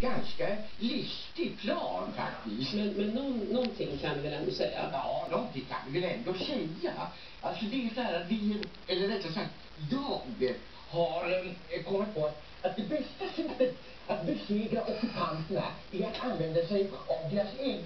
ganska listig plan faktiskt. Men, men någon, någonting kan vi väl ändå säga? Ja, någonting kan vi väl ändå säga. Alltså det är så här att vi, eller rättare sagt, jag har eh, kommit på att, att det bästa sättet att besegra ockupanterna är att använda sig av deras egen